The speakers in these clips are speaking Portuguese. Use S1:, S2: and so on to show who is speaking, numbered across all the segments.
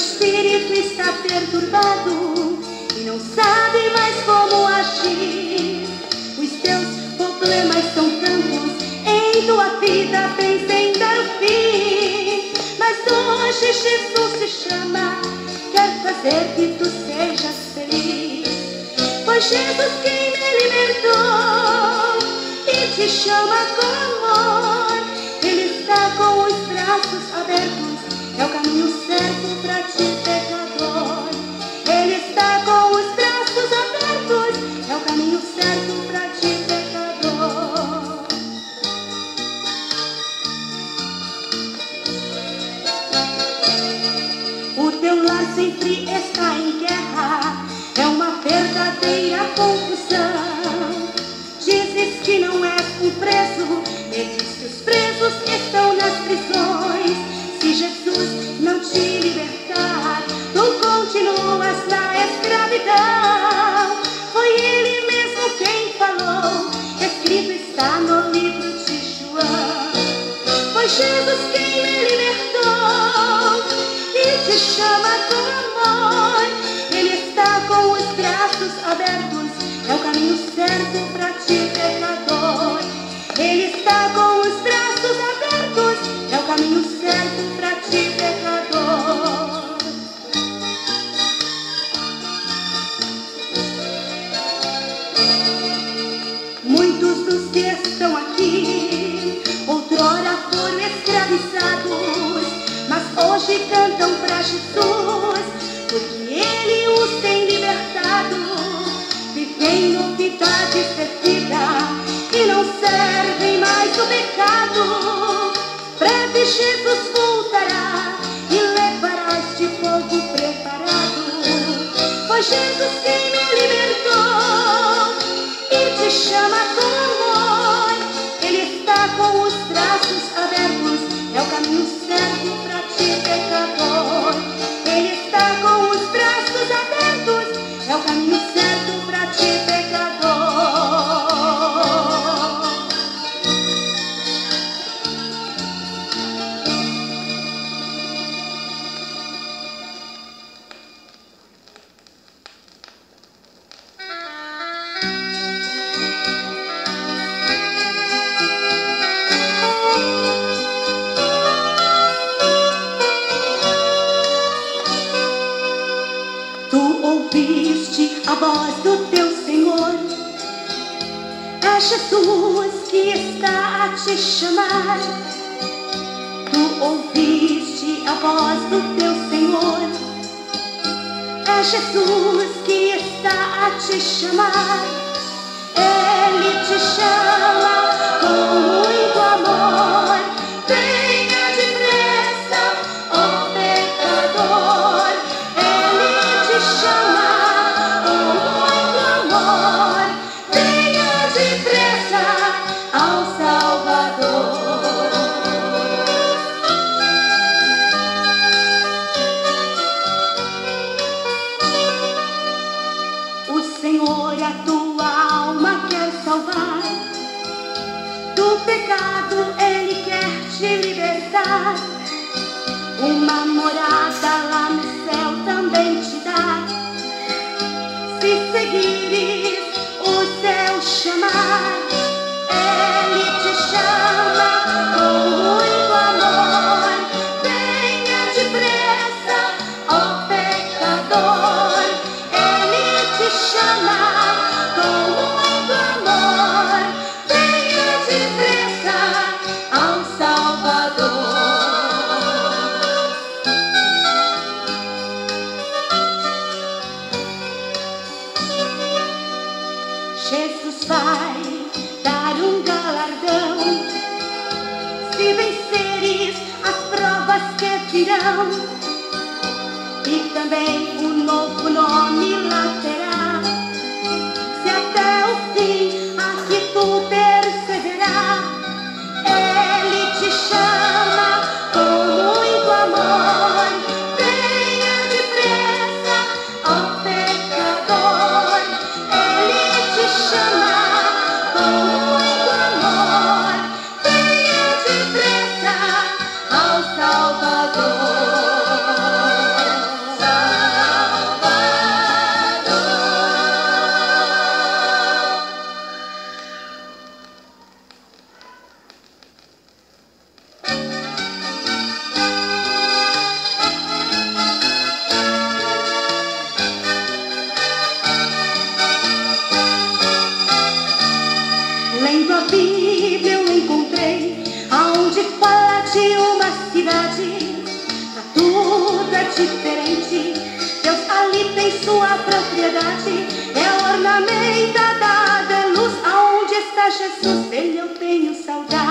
S1: espírito está perturbado e não sabe mais como agir. Os teus problemas são tantos em tua vida, pensem dar o fim. Mas hoje Jesus te chama, quer fazer que tu sejas feliz. Foi Jesus quem me libertou e te chama com braços abertos, é o caminho certo para ti, pecador. Ele está com os braços abertos, é o caminho certo para ti, pecador. Muitos dos que estão aqui outrora foram escravizados, mas hoje cantam para Jesus, Vivem novidades de vida e não servem mais o pecado. Breve Jesus voltará e levará este povo preparado. Foi Jesus quem me libertou e te chama com do teu Senhor. É Jesus que está a te chamar. Tu ouviste a voz do teu Senhor. É Jesus que está a te chamar. Ele te chama Jesus vai dar um galardão se venceres as provas que virão e também um novo nome lá. Sua propriedade, é ornamentada de luz. Aonde está Jesus? Dele eu tenho saudade.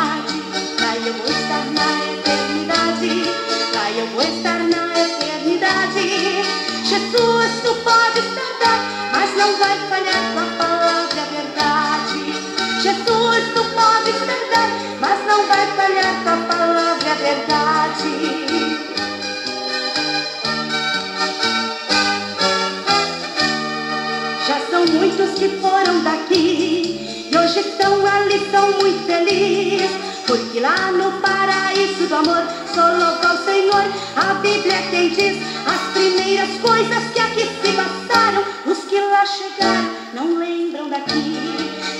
S1: Já são muitos que foram daqui e hoje estão ali, são muito felizes. Porque lá no paraíso do amor só louca o Senhor. A Bíblia quem diz as primeiras coisas que aqui se passaram. Os que lá chegaram não lembram daqui.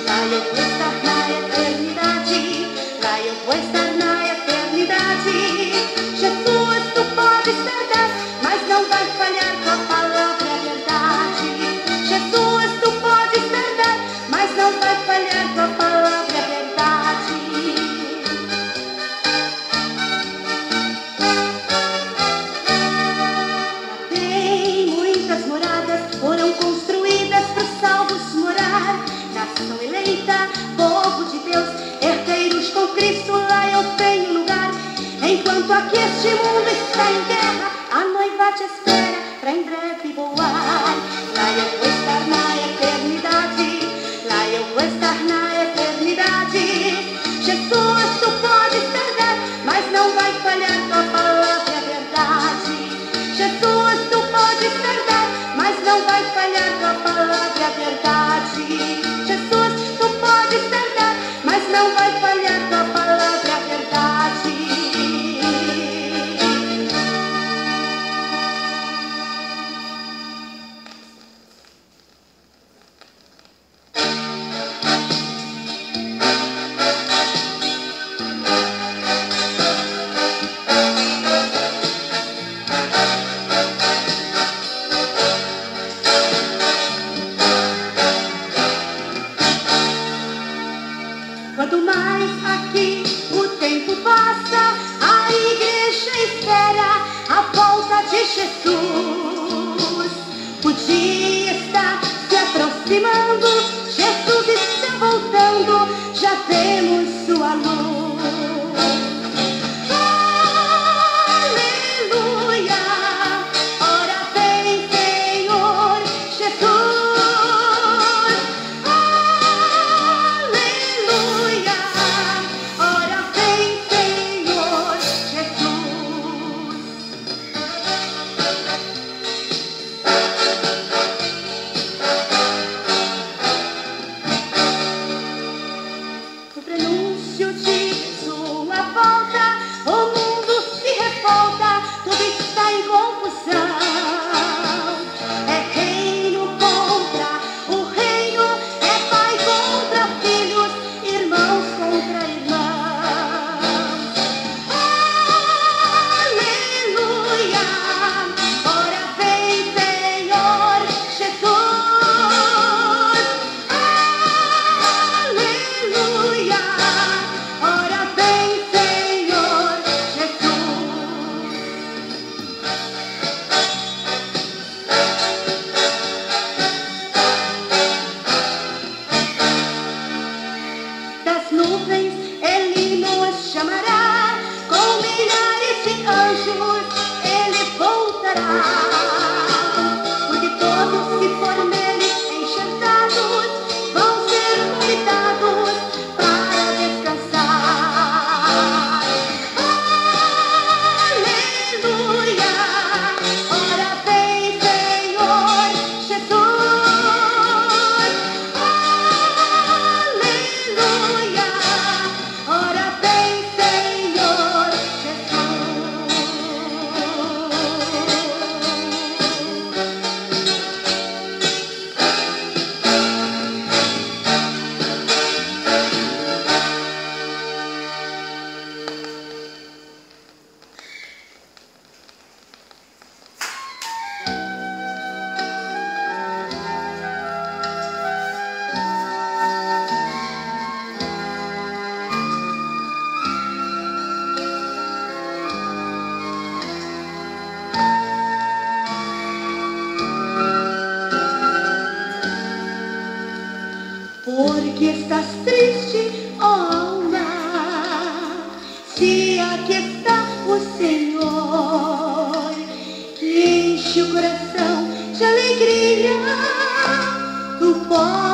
S1: Lá eu vou estar na eternidade. Lá eu vou estar Enquanto aqui este mundo está em guerra, a noiva te espera para em breve voar. Lá eu vou estar na eternidade, lá eu vou estar na eternidade. Jesus, tu pode estar, mas não vai falhar tua palavra é verdade. Jesus, tu pode estar, mas não vai falhar tua palavra é verdade. Volta de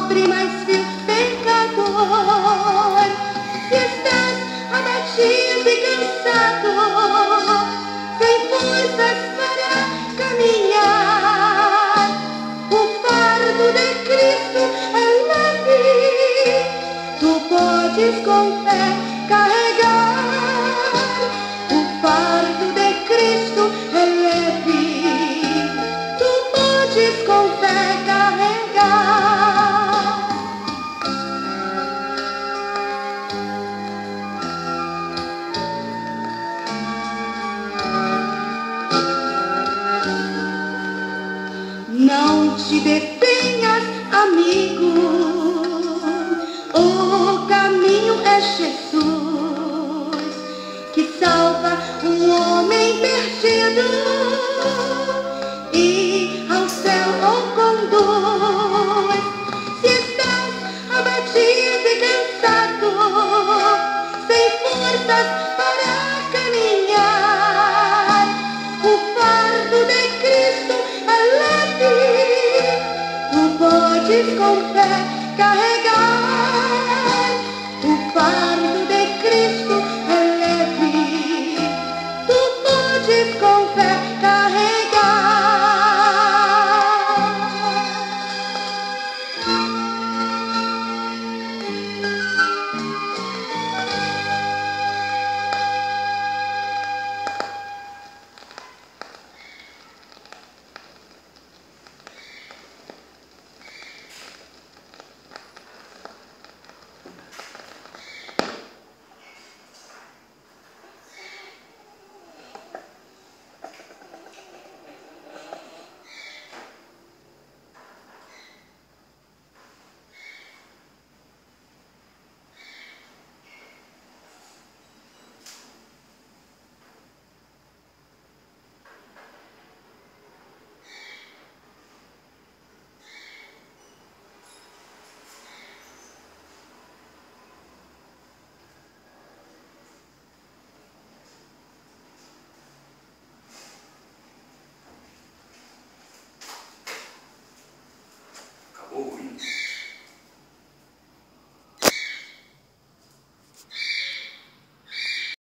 S1: pobre mais vil pecador. Se estás abatido e cansado, sem forças para caminhar, o fardo de Cristo é leve, tu podes com fé carregar. O fardo de Cristo é leve, tu podes